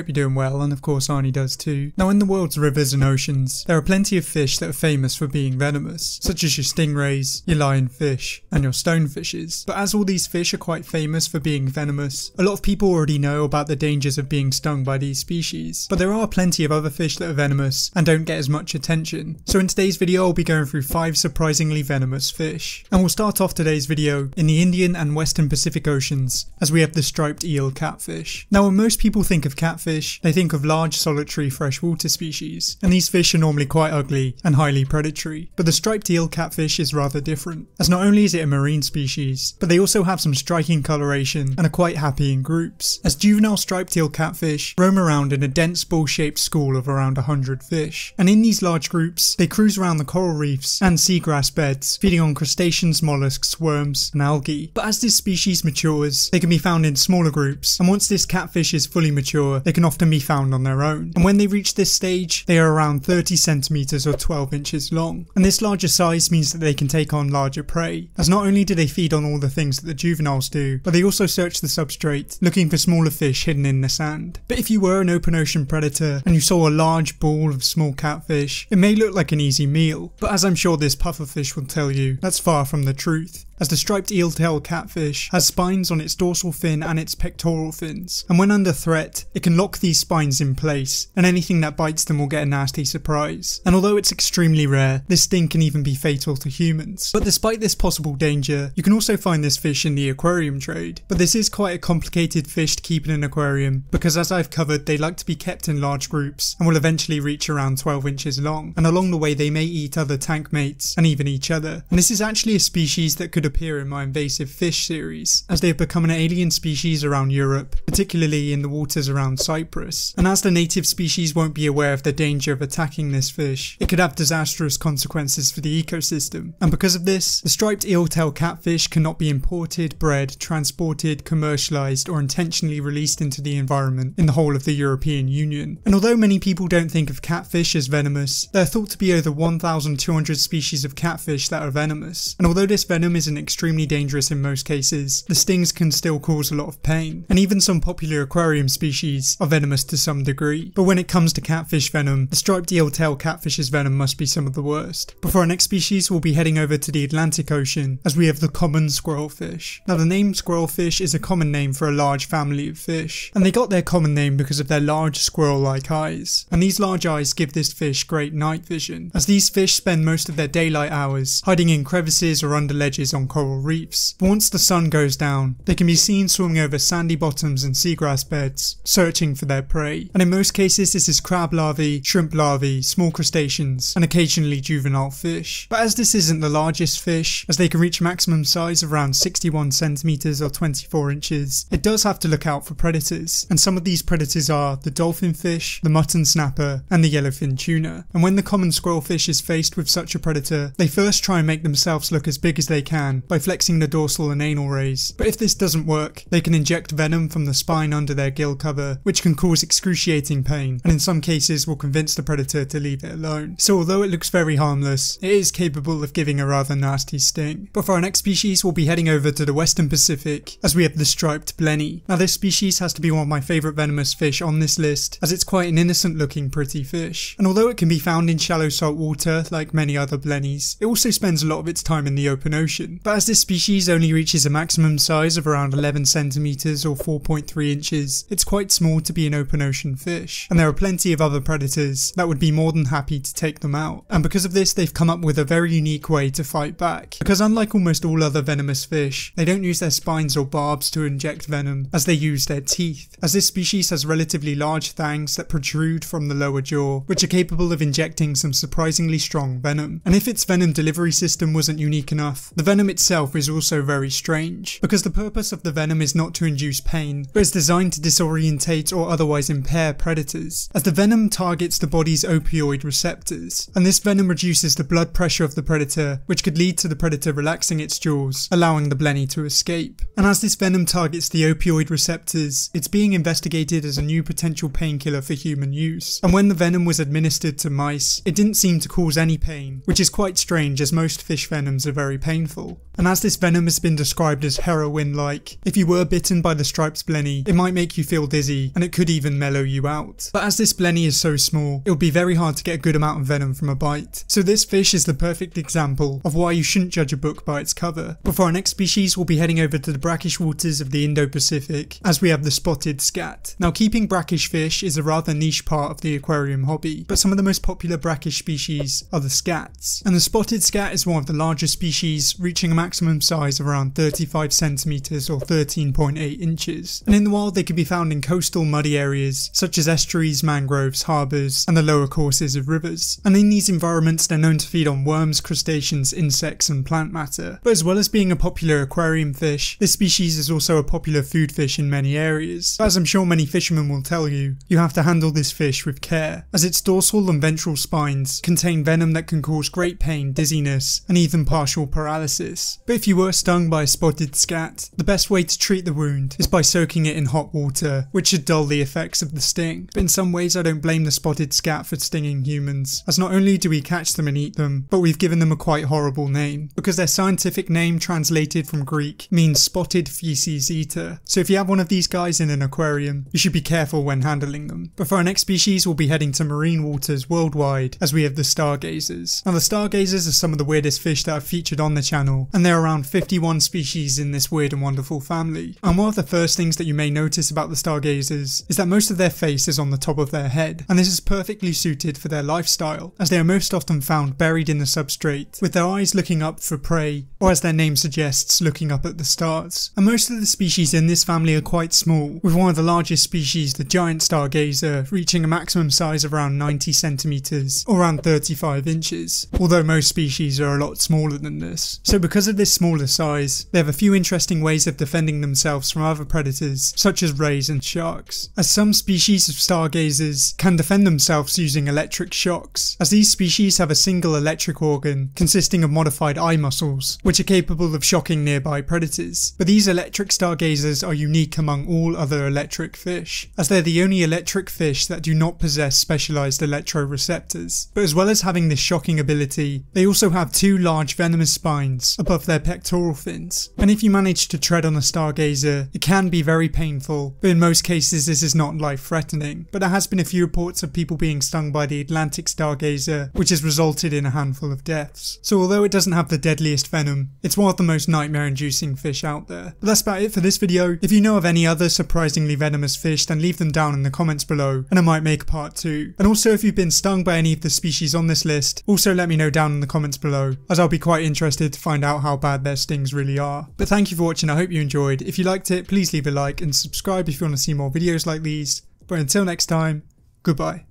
hope you're doing well, and of course Arnie does too. Now in the world's rivers and oceans, there are plenty of fish that are famous for being venomous, such as your stingrays, your lionfish, and your stonefishes. But as all these fish are quite famous for being venomous, a lot of people already know about the dangers of being stung by these species. But there are plenty of other fish that are venomous and don't get as much attention. So in today's video I'll be going through 5 surprisingly venomous fish. And we'll start off today's video in the Indian and Western Pacific Oceans, as we have the striped eel catfish. Now when most people think of catfish, they think of large solitary freshwater species, and these fish are normally quite ugly and highly predatory. But the striped eel catfish is rather different, as not only is it a marine species, but they also have some striking coloration and are quite happy in groups, as juvenile striped eel catfish roam around in a dense ball-shaped school of around 100 fish. And in these large groups, they cruise around the coral reefs and seagrass beds, feeding on crustaceans, mollusks, worms, and algae. But as this species matures, they can be found in smaller groups, and once this catfish is fully mature, they can often be found on their own. And when they reach this stage, they are around 30 centimeters or 12 inches long. And this larger size means that they can take on larger prey, as not only do they feed on all the things that the juveniles do, but they also search the substrate, looking for smaller fish hidden in the sand. But if you were an open ocean predator and you saw a large ball of small catfish, it may look like an easy meal, but as I'm sure this pufferfish will tell you, that's far from the truth as the striped eeltail catfish has spines on its dorsal fin and its pectoral fins, and when under threat, it can lock these spines in place, and anything that bites them will get a nasty surprise. And although it's extremely rare, this sting can even be fatal to humans. But despite this possible danger, you can also find this fish in the aquarium trade. But this is quite a complicated fish to keep in an aquarium, because as I've covered, they like to be kept in large groups, and will eventually reach around 12 inches long, and along the way they may eat other tank mates, and even each other. And this is actually a species that could appear in my invasive fish series, as they have become an alien species around Europe, particularly in the waters around Cyprus. And as the native species won't be aware of the danger of attacking this fish, it could have disastrous consequences for the ecosystem. And because of this, the striped eeltail catfish cannot be imported, bred, transported, commercialized, or intentionally released into the environment in the whole of the European Union. And although many people don't think of catfish as venomous, there are thought to be over 1,200 species of catfish that are venomous. And although this venom isn't extremely dangerous in most cases, the stings can still cause a lot of pain. And even some popular aquarium species are venomous to some degree. But when it comes to catfish venom, the striped eeltail catfish's venom must be some of the worst. But for our next species, we'll be heading over to the Atlantic Ocean, as we have the common squirrelfish. Now the name squirrelfish is a common name for a large family of fish, and they got their common name because of their large squirrel-like eyes. And these large eyes give this fish great night vision, as these fish spend most of their daylight hours hiding in crevices or under ledges on coral reefs. Once the sun goes down, they can be seen swimming over sandy bottoms and seagrass beds, searching for their prey. And in most cases this is crab larvae, shrimp larvae, small crustaceans, and occasionally juvenile fish. But as this isn't the largest fish, as they can reach a maximum size of around 61 centimeters or 24 inches, it does have to look out for predators. And some of these predators are the dolphin fish, the mutton snapper, and the yellowfin tuna. And when the common squirrelfish is faced with such a predator, they first try and make themselves look as big as they can by flexing the dorsal and anal rays. But if this doesn't work, they can inject venom from the spine under their gill cover, which can cause excruciating pain, and in some cases will convince the predator to leave it alone. So although it looks very harmless, it is capable of giving a rather nasty sting. But for our next species, we'll be heading over to the Western Pacific, as we have the striped blenny. Now this species has to be one of my favourite venomous fish on this list, as it's quite an innocent looking pretty fish. And although it can be found in shallow salt water, like many other blennies, it also spends a lot of its time in the open ocean. But as this species only reaches a maximum size of around 11 centimeters or 4.3 inches, it's quite small to be an open ocean fish, and there are plenty of other predators that would be more than happy to take them out. And because of this, they've come up with a very unique way to fight back. Because unlike almost all other venomous fish, they don't use their spines or barbs to inject venom, as they use their teeth. As this species has relatively large fangs that protrude from the lower jaw, which are capable of injecting some surprisingly strong venom. And if its venom delivery system wasn't unique enough, the venom itself is also very strange, because the purpose of the venom is not to induce pain, but is designed to disorientate or otherwise impair predators, as the venom targets the body's opioid receptors, and this venom reduces the blood pressure of the predator, which could lead to the predator relaxing its jaws, allowing the blenny to escape. And as this venom targets the opioid receptors, it's being investigated as a new potential painkiller for human use. And when the venom was administered to mice, it didn't seem to cause any pain, which is quite strange as most fish venoms are very painful. And as this venom has been described as heroin-like, if you were bitten by the striped blenny, it might make you feel dizzy, and it could even mellow you out. But as this blenny is so small, it would be very hard to get a good amount of venom from a bite. So this fish is the perfect example of why you shouldn't judge a book by its cover. But for our next species, we'll be heading over to the brackish waters of the Indo-Pacific, as we have the spotted scat. Now keeping brackish fish is a rather niche part of the aquarium hobby, but some of the most popular brackish species are the scats. And the spotted scat is one of the largest species, reaching a maximum size of around 35 centimeters or 13.8 inches. And in the wild, they can be found in coastal muddy areas such as estuaries, mangroves, harbours, and the lower courses of rivers. And in these environments, they're known to feed on worms, crustaceans, insects, and plant matter. But as well as being a popular aquarium fish, this species is also a popular food fish in many areas. But as I'm sure many fishermen will tell you, you have to handle this fish with care, as its dorsal and ventral spines contain venom that can cause great pain, dizziness, and even partial paralysis. But if you were stung by a spotted scat, the best way to treat the wound is by soaking it in hot water, which should dull the effects of the sting. But in some ways I don't blame the spotted scat for stinging humans, as not only do we catch them and eat them, but we've given them a quite horrible name, because their scientific name translated from Greek means spotted feces eater. So if you have one of these guys in an aquarium, you should be careful when handling them. But for our next species, we'll be heading to marine waters worldwide, as we have the stargazers. Now the stargazers are some of the weirdest fish that I've featured on the channel, and there are around 51 species in this weird and wonderful family. And one of the first things that you may notice about the stargazers is that most of their face is on the top of their head, and this is perfectly suited for their lifestyle, as they are most often found buried in the substrate, with their eyes looking up for prey, or as their name suggests, looking up at the stars. And most of the species in this family are quite small, with one of the largest species, the giant stargazer, reaching a maximum size of around 90 centimeters, or around 35 inches, although most species are a lot smaller than this. So because of this smaller size, they have a few interesting ways of defending themselves from other predators, such as rays and sharks. As some species of stargazers can defend themselves using electric shocks, as these species have a single electric organ consisting of modified eye muscles, which are capable of shocking nearby predators. But these electric stargazers are unique among all other electric fish, as they're the only electric fish that do not possess specialized electroreceptors. But as well as having this shocking ability, they also have two large venomous spines above their pectoral fins. And if you manage to tread on a stargazer, it can be very painful, but in most cases this is not life threatening. But there has been a few reports of people being stung by the Atlantic stargazer, which has resulted in a handful of deaths. So although it doesn't have the deadliest venom, it's one of the most nightmare inducing fish out there. But that's about it for this video. If you know of any other surprisingly venomous fish, then leave them down in the comments below, and I might make a part 2. And also if you've been stung by any of the species on this list, also let me know down in the comments below, as I'll be quite interested to find out how bad their stings really are. But thank you for watching, I hope you enjoyed. If you liked it, please leave a like and subscribe if you want to see more videos like these. But until next time, goodbye.